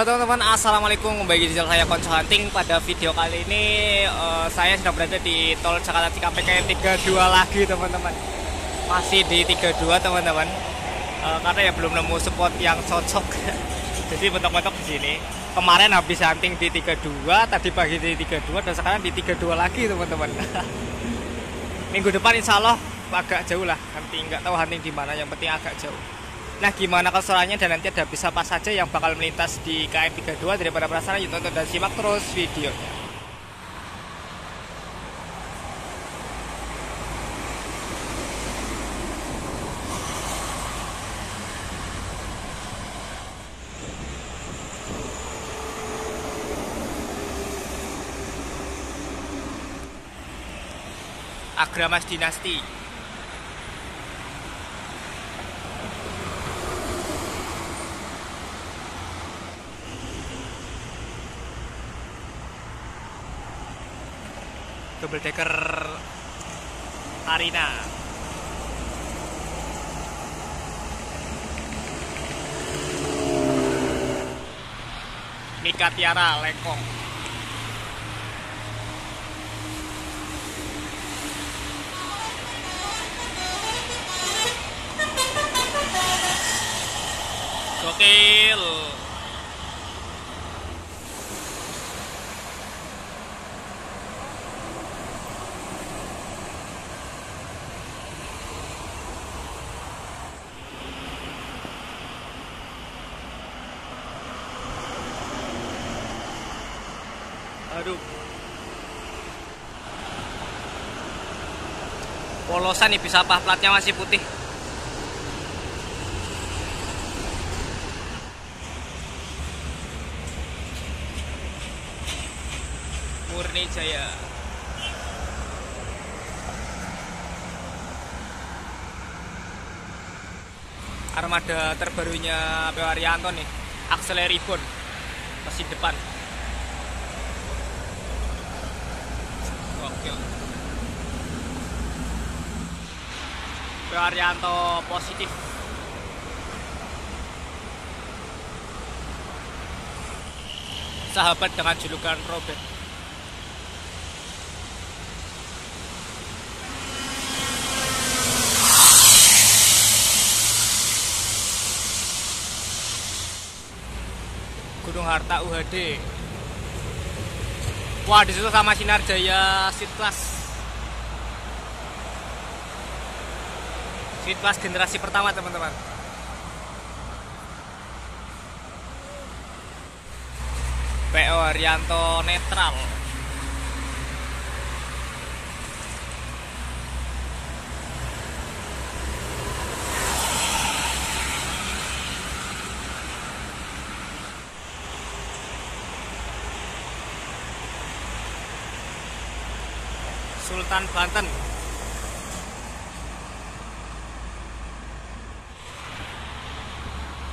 Halo teman-teman, assalamualaikum kembali di channel saya Konco Hunting. Pada video kali ini uh, saya sedang berada di tol Jakarta Cikampek 32 lagi teman-teman. Masih di 32 teman-teman. Uh, karena ya belum nemu spot yang cocok. Jadi mentok-mentok di sini. Kemarin habis hunting di 32, tadi pagi di 32 dan sekarang di 32 lagi teman-teman. Minggu depan insya Allah agak jauh lah. Nanti nggak tahu hunting di mana, yang penting agak jauh. Nah gimana keseruannya? Dan nanti ada bisa apa saja yang bakal melintas di KM32 daripada penasaran. Yuk tonton dan simak terus videonya. Agramas Dinasti double decker Arina Mika Tiara Lekong Gokil Aduh. Polosan nih bisa apa? Platnya masih putih. Murni Jaya. Armada terbarunya Pak Arianto nih, Axel Ribbon mesin depan. Gokil. Arianto positif. Sahabat dengan julukan Robert. Gunung Harta UHD Wah di situ sama Sinar Jaya Seat Class generasi pertama teman-teman. PO Haryanto netral Sultan Banten.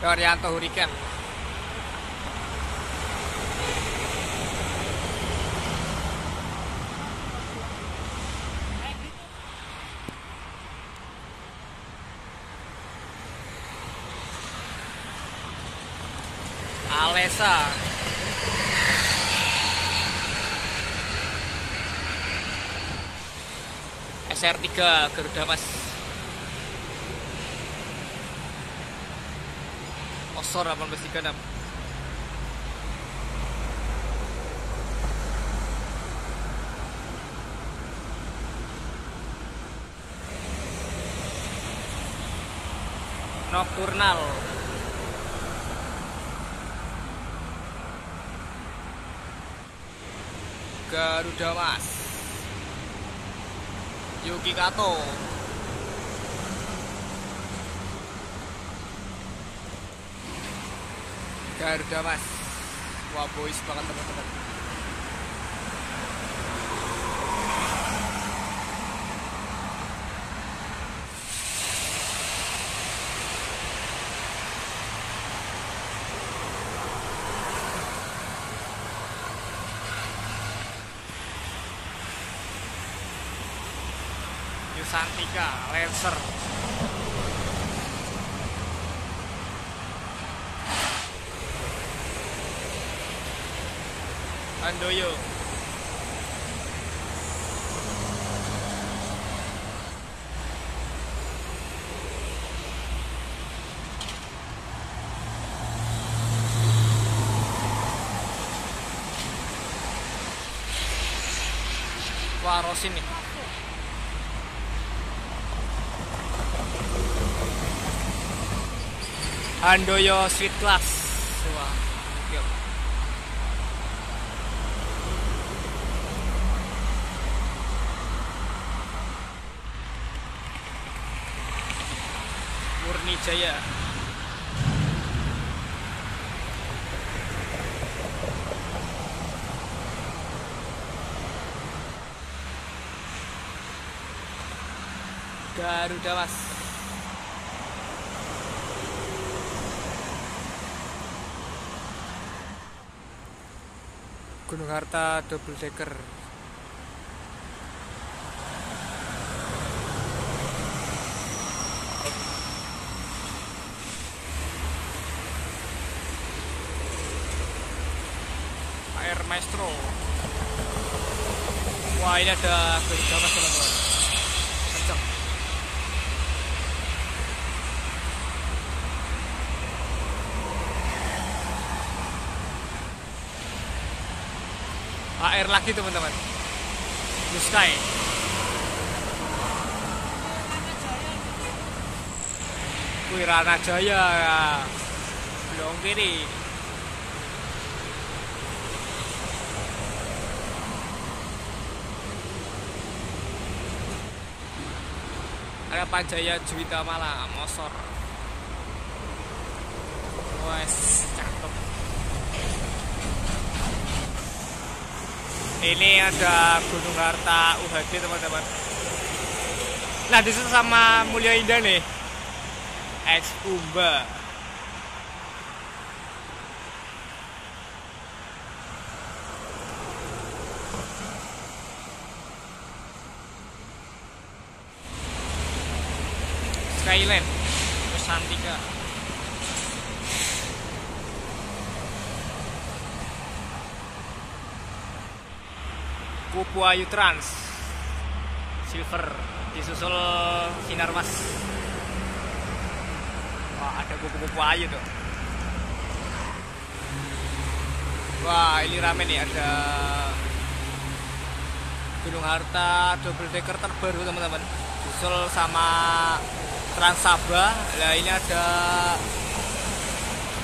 Daryanto Hurricane. Alesa SR3 Garuda Mas. Osor 1836 Nocturnal. Garuda Mas Yuki Kato. Garuda mas. Wah boys banget teman-teman Yusantika Lancer. Handoyo Waros ini Handoyo Sweet Class. Murni Jaya. Garuda Mas Gunung Harta double decker. Air Maestro. Wah ini ada Mas teman-teman Kenceng AR lagi teman-teman. Blue Sky. Wih Rana Jaya. Ya. Belum kiri. Ada Panjaya Juwita Mala Mosor. Wes cakep ini ada Gunung Harta UHD teman-teman. Nah di situ sama Mulia Indah nih. Ex Umba Skyland Nusantika Kupu Ayu Trans. Silver disusul Sinar Mas. Wah ada kupu-kupu ayu tuh. Wah ini rame nih ada Gunung Harta double decker terbaru teman-teman. Disusul sama Trans Sabah. Nah ini ada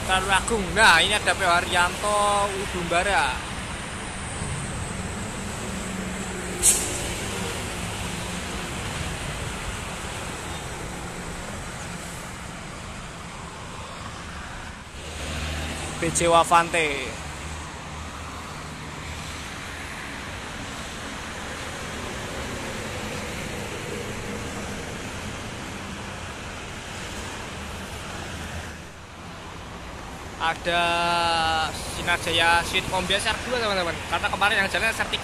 Tarun Agung Nah ini ada PO Haryanto Udumbara BC Wavante. Ada Sinar Jaya Sweet Combi SR2 teman-teman. Karena kemarin yang jalan SR3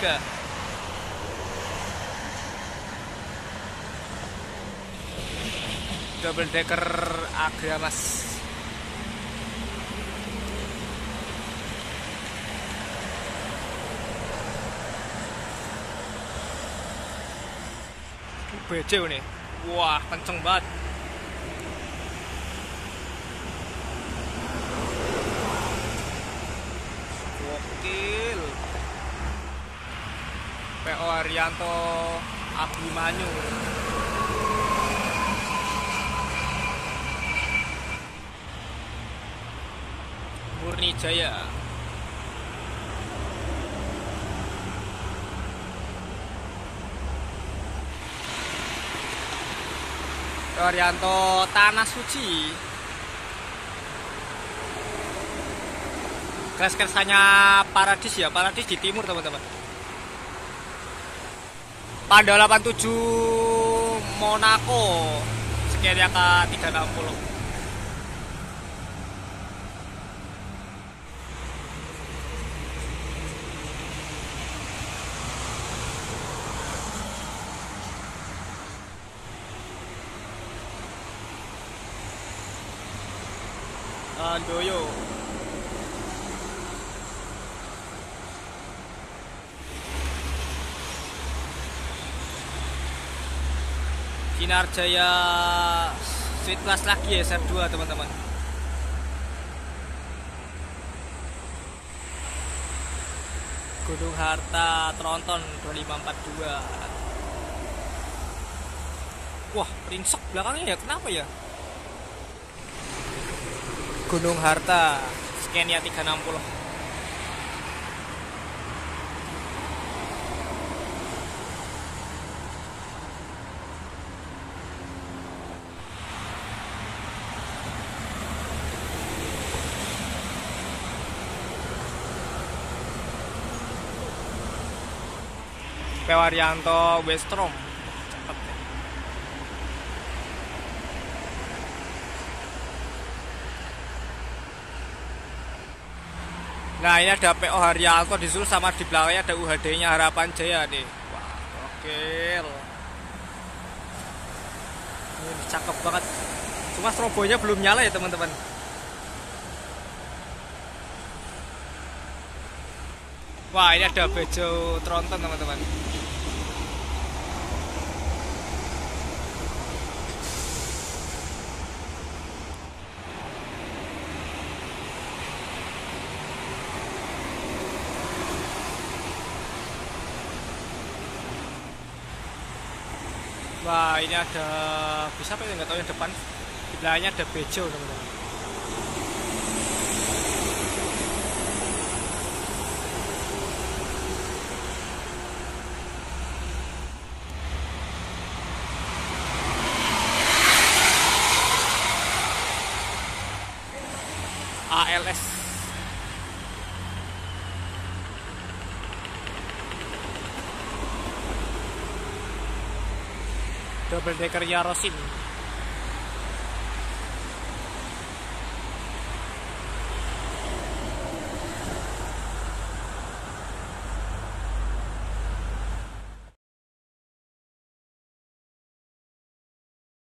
double decker Agra Mas BC nih wah kenceng banget. Gokil. PO Arianto Abimanyu Murni Jaya Rianto Tanah Suci. Keras-kerasanya Paradis ya Paradis di timur teman-teman. Pada 87 Monaco. Sekian ya, angka 360 Ah, Andoyo, Sinar Jaya Sweet Plus lagi ya Sep 2 teman-teman. Gunung Harta Tronton 2542 Wah, ringsek belakangnya ya, kenapa ya? Gunung Harta. Skenia 360 Pewaryanto Westrom Nah ini ada PO Haryanto disusul sama di belakangnya ada UHD nya Harapan Jaya nih. Wah oke Ini cakep banget. Cuma strobonya belum nyala ya teman-teman. Wah ini ada bejo tronton teman-teman Wah ini ada bisa apa ya? Nggak tahu yang depan. Di belakangnya ada bejo teman-teman double decker Yarosin